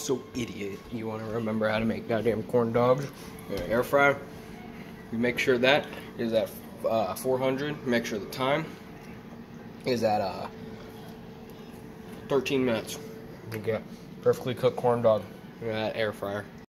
so idiot. You want to remember how to make goddamn corn dogs? air fry. You make sure that is at uh, 400. Make sure the time is at uh, 13 minutes. You get perfectly cooked corn dog. That air fryer.